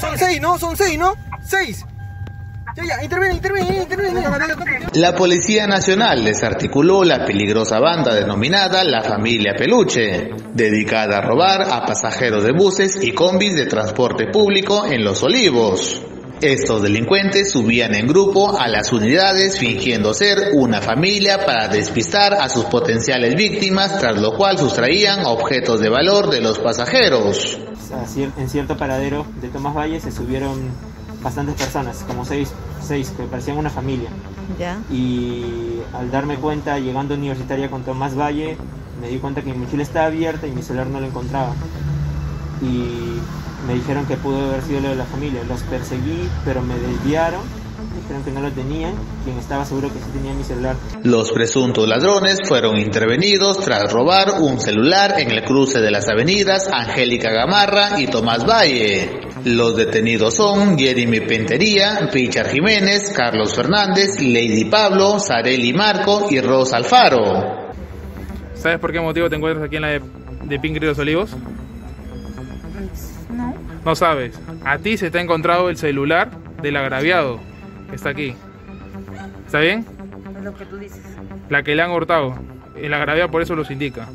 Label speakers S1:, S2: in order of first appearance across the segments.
S1: Son seis, ¿no? Son seis, ¿no? Seis. Ya, ya, interviene, interviene, interviene.
S2: La Policía Nacional desarticuló la peligrosa banda denominada La Familia Peluche, dedicada a robar a pasajeros de buses y combis de transporte público en Los Olivos. Estos delincuentes subían en grupo a las unidades fingiendo ser una familia para despistar a sus potenciales víctimas, tras lo cual sustraían objetos de valor de los pasajeros.
S3: En cierto paradero de Tomás Valle se subieron bastantes personas, como seis, seis que parecían una familia.
S4: ¿Ya?
S3: Y al darme cuenta, llegando a Universitaria con Tomás Valle, me di cuenta que mi mochila estaba abierta y mi celular no lo encontraba. Y me dijeron que pudo haber sido lo de la familia. Los perseguí, pero me desviaron. Dijeron que no lo tenían, quien estaba seguro que sí tenía mi celular.
S2: Los presuntos ladrones fueron intervenidos tras robar un celular en el cruce de las avenidas Angélica Gamarra y Tomás Valle. Los detenidos son Jeremy Pentería, Richard Jiménez, Carlos Fernández, Lady Pablo, Sareli Marco y Rosa Alfaro.
S5: ¿Sabes por qué motivo te encuentras aquí en la de, de Pingri de los Olivos?
S4: No.
S5: No sabes. A ti se te ha encontrado el celular del agraviado. que Está aquí. ¿Está bien?
S4: Es lo que tú dices.
S5: La que le han hurtado. El agraviado por eso los indica.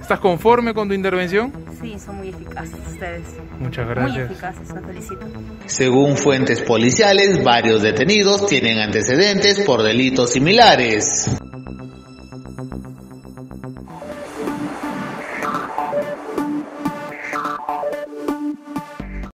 S5: ¿Estás conforme con tu intervención?
S4: Sí, son muy eficaces ustedes.
S5: Muchas
S4: Muy
S5: gracias.
S4: eficaces, los felicito.
S2: Según fuentes policiales, varios detenidos tienen antecedentes por delitos similares.